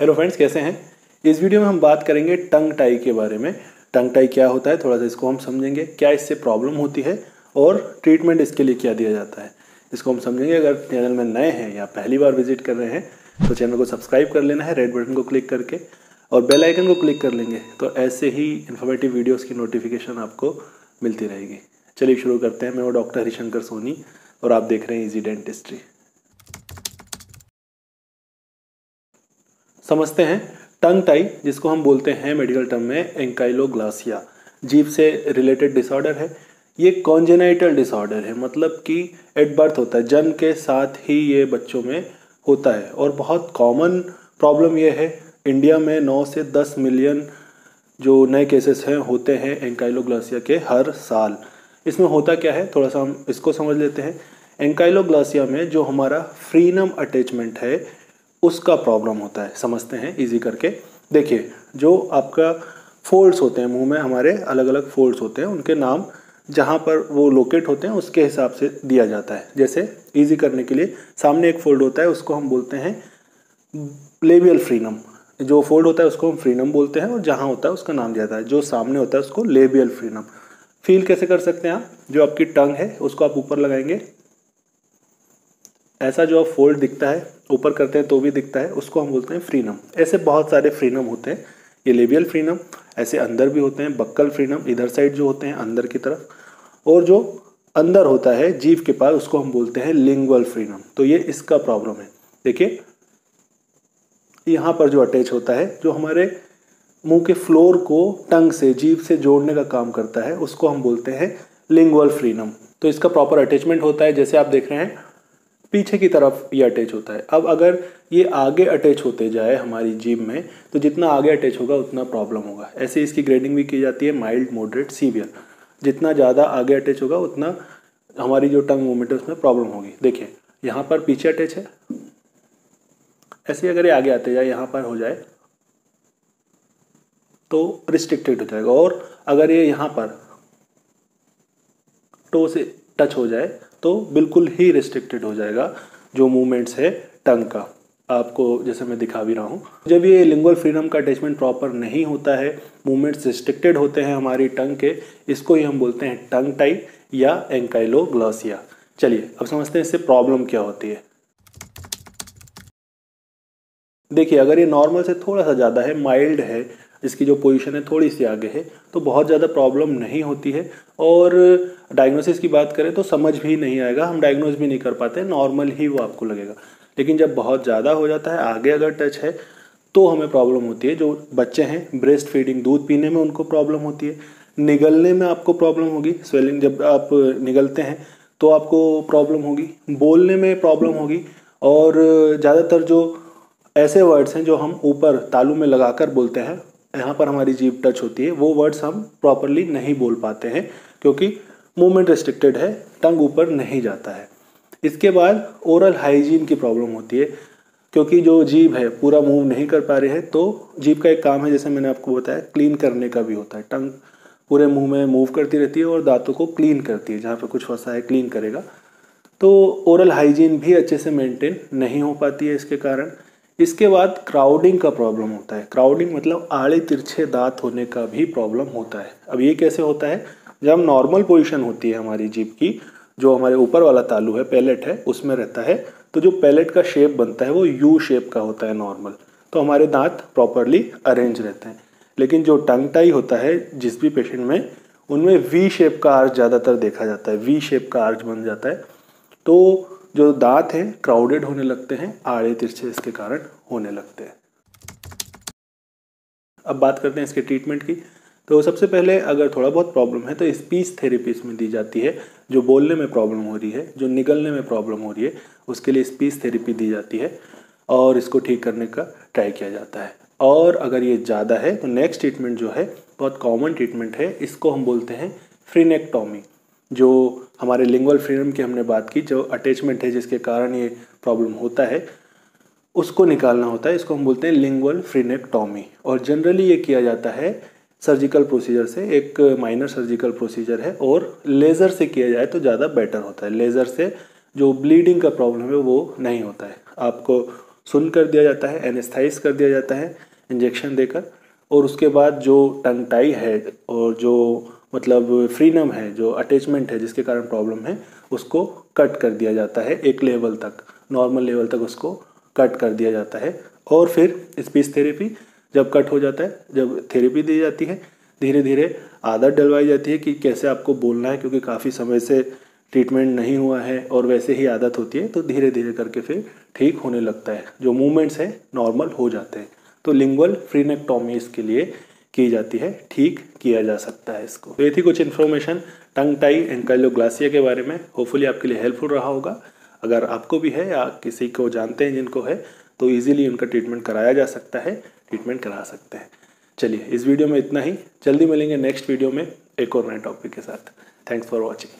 Hello friends कैसे हैं? इस वीडियो में हम बात करेंगे टंग टाई के बारे में। टंग टाई क्या होता है, थोड़ा सा इसको हम समझेंगे। क्या इससे प्रॉब्लम होती है और ट्रीटमेंट इसके लिए क्या दिया जाता है। इसको हम समझेंगे। अगर चैनल में नए हैं या पहली बार विज़िट कर रहे हैं तो चैनल को सब्सक्राइब कर लेना है रेड बटन को क्लिक करके और बेल आइकन को क्लिक कर लेंगे। तो ऐसे ही इन्फॉर्मेटिव वीडियोज़ की नोटिफिकेशन आपको मिलती रहेगी। चलिए शुरू करते हैं। मैं वो डॉक्टर हरिशंकर सोनी और आप देख रहे हैं इजी डेंटिस्ट्री समझते हैं, टंग टाई, जिसको हम बोलते हैं मेडिकल टर्म में एंकाइलोग्लासिया। जीभ से रिलेटेड डिसऑर्डर है। ये कॉन्जेनाइटल डिसऑर्डर है मतलब कि एट बर्थ होता है, जन्म के साथ ही ये बच्चों में होता है। और बहुत कॉमन प्रॉब्लम ये है इंडिया में 9 से 10 मिलियन जो नए केसेस हैं, होते हैं एंकाइलोग्लासिया के हर साल। इसमें होता क्या है, थोड़ा सा हम इसको समझ लेते हैं। एंकाइलोग्लासिया में जो हमारा फ्रीनम अटैचमेंट है उसका प्रॉब्लम होता है। समझते हैं? इजी करके। देखिए, जो आपका फोल्ड्स होते हैं, मुँह में हमारे अलग अलग फोल्ड्स होते हैं, उनके नाम जहाँ पर वो लोकेट होते हैं, उसके हिसाब से दिया जाता है। जैसे इजी करने के लिए सामने एक फोल्ड होता है, उसको हम बोलते हैं लेबियल फ्रीनम जो फोल्ड होता है, उसको हम फ्रीनम बोलते हैं और जहाँ होता है, उसका नाम दिया जाता है। जो सामने होता है, उसको लेबियल फ्रीनम फील कैसे कर सकते हैं आप? जो आपकी टंग है, उसको आप ऊपर लगाएँगे। ऐसा जो आप फोल्ड दिखता है ऊपर करते हैं तो भी दिखता है, उसको हम बोलते हैं फ्रीनम ऐसे बहुत सारे फ्रीनम होते हैं ये लेबियल फ्रीनम ऐसे अंदर भी होते हैं, बक्कल फ्रीनम इधर साइड जो होते हैं, अंदर की तरफ़. और जो अंदर होता है, जीव के पास, उसको हम बोलते हैं लिंगुअल फ्रीनम तो ये इसका प्रॉब्लम है. देखिए, यहाँ पर जो अटैच होता है, जो हमारे मुँह के फ्लोर को टंग से, जीव से जोड़ने का काम करता है, उसको हम बोलते हैं लिंगुअल फ्रीनम तो इसका प्रॉपर अटैचमेंट होता है, जैसे आप देख रहे हैं पीछे की तरफ़ ये अटैच होता है। अब अगर ये आगे अटैच होते जाए हमारी जीभ में तो जितना आगे अटैच होगा, उतना प्रॉब्लम होगा। ऐसे इसकी ग्रेडिंग भी की जाती है माइल्ड मॉडरेट सीवियर जितना ज़्यादा आगे अटैच होगा, उतना हमारी जो टंग मूवमेंट है, उसमें प्रॉब्लम होगी। देखिए, यहाँ पर पीछे अटैच है। ऐसे अगर ये आगे आते जाए, यहाँ पर हो जाए तो रिस्ट्रिक्टेड हो जाएगा। और अगर ये यहाँ पर टो से टच हो जाए तो बिल्कुल ही रिस्ट्रिक्टेड हो जाएगा जो मूवमेंट्स है टंग का। आपको जैसे मैं दिखा भी रहा हूँ। जब ये लिंगुअल फ्रीडम का अटैचमेंट प्रॉपर नहीं होता है मूवमेंट्स रिस्ट्रिक्टेड होते हैं हमारी टंग के, इसको ही हम बोलते हैं टंग टाइप या एंकाइलोग्लॉसिया चलिए, अब समझते हैं इससे प्रॉब्लम क्या होती है। देखिए, अगर ये नॉर्मल से थोड़ा सा ज़्यादा है माइल्ड है जिसकी जो पोजीशन है थोड़ी सी आगे है तो बहुत ज़्यादा प्रॉब्लम नहीं होती है। और डायग्नोसिस की बात करें तो समझ भी नहीं आएगा, हम डायग्नोज भी नहीं कर पाते नॉर्मल ही वो आपको लगेगा। लेकिन जब बहुत ज़्यादा हो जाता है, आगे अगर टच है तो हमें प्रॉब्लम होती है। जो बच्चे हैं ब्रेस्ट फीडिंग दूध पीने में उनको प्रॉब्लम होती है। निगलने में आपको प्रॉब्लम होगी स्वेलिंग जब आप निगलते हैं तो आपको प्रॉब्लम होगी। बोलने में प्रॉब्लम होगी। और ज़्यादातर जो ऐसे वर्ड्स हैं, जो हम ऊपर तालू में लगाकर बोलते हैं यहाँ पर हमारी जीप टच होती है, वो वर्ड्स हम प्रॉपरली नहीं बोल पाते हैं, क्योंकि मूवमेंट रिस्ट्रिक्टेड है टंग ऊपर नहीं जाता है। इसके बाद ओरल हाइजीन की प्रॉब्लम होती है, क्योंकि जो जीभ है, पूरा मूव नहीं कर पा रहे हैं तो जीभ का एक काम है, जैसे मैंने आपको बताया क्लीन करने का भी होता है। टंग पूरे मुँह में मूव करती रहती है और दांतों को क्लीन करती है, जहाँ पे कुछ फंसा है क्लीन करेगा। तो ओरल हाइजीन भी अच्छे से मेंटेन नहीं हो पाती है इसके कारण। इसके बाद क्राउडिंग का प्रॉब्लम होता है। क्राउडिंग मतलब आड़े तिरछे दांत होने का भी प्रॉब्लम होता है। अब ये कैसे होता है? जब नॉर्मल पोजीशन होती है हमारी जीप की, जो हमारे ऊपर वाला तालू है पैलेट है, उसमें रहता है तो जो पैलेट का शेप बनता है वो यू शेप का होता है नॉर्मल तो हमारे दांत प्रॉपरली अरेंज रहते हैं। लेकिन जो टंग टाई होता है, जिस भी पेशेंट में, उनमें वी शेप का आर्च ज़्यादातर देखा जाता है। वी शेप का आर्च बन जाता है। तो जो दांत हैं क्राउडेड होने लगते हैं, आड़े तिरछे इसके कारण होने लगते हैं। अब बात करते हैं इसके ट्रीटमेंट की। तो सबसे पहले अगर थोड़ा बहुत प्रॉब्लम है तो स्पीच थेरेपी इसमें दी जाती है, जो बोलने में प्रॉब्लम हो रही है, जो निगलने में प्रॉब्लम हो रही है, उसके लिए स्पीच थेरेपी दी जाती है और इसको ठीक करने का ट्राई किया जाता है। और अगर ये ज़्यादा है तो नेक्स्ट ट्रीटमेंट जो है, बहुत कॉमन ट्रीटमेंट है, इसको हम बोलते हैं फ्रीनेक्टोमी जो हमारे लिंगुअल फ्रीडम की हमने बात की, जो अटैचमेंट है जिसके कारण ये प्रॉब्लम होता है, उसको निकालना होता है। इसको हम बोलते हैं लिंगुअल फ्रीनेक्टोमी और जनरली ये किया जाता है सर्जिकल प्रोसीजर से। एक माइनर सर्जिकल प्रोसीजर है और लेज़र से किया जाए तो ज़्यादा बेटर होता है। लेज़र से जो ब्लीडिंग का प्रॉब्लम है वो नहीं होता है। आपको सुन कर दिया जाता है एनेस्थाइज कर दिया जाता है इंजेक्शन देकर। और उसके बाद जो टंग टाई है और जो मतलब फ्रीनम है, जो अटैचमेंट है, जिसके कारण प्रॉब्लम है, उसको कट कर दिया जाता है एक लेवल तक नॉर्मल लेवल तक उसको कट कर दिया जाता है। और फिर स्पीच थेरेपी जब कट हो जाता है, जब थेरेपी दी जाती है धीरे धीरे आदत डलवाई जाती है कि कैसे आपको बोलना है, क्योंकि काफ़ी समय से ट्रीटमेंट नहीं हुआ है और वैसे ही आदत होती है तो धीरे धीरे करके फिर ठीक होने लगता है। जो मूवमेंट्स हैं नॉर्मल हो जाते हैं। तो लिंगुअल फ्रीनेक्टोमी इसके लिए की जाती है, ठीक किया जा सकता है इसको। तो ये थी कुछ इन्फॉर्मेशन टंग टाई एंड कैलोग्लासिया के बारे में। होपफुली आपके लिए हेल्पफुल रहा होगा। अगर आपको भी है या किसी को जानते हैं जिनको है तो ईजिली उनका ट्रीटमेंट कराया जा सकता है ट्रीटमेंट करा सकते हैं। चलिए, इस वीडियो में इतना ही। जल्दी मिलेंगे नेक्स्ट वीडियो में एक और नए टॉपिक के साथ। Thanks for watching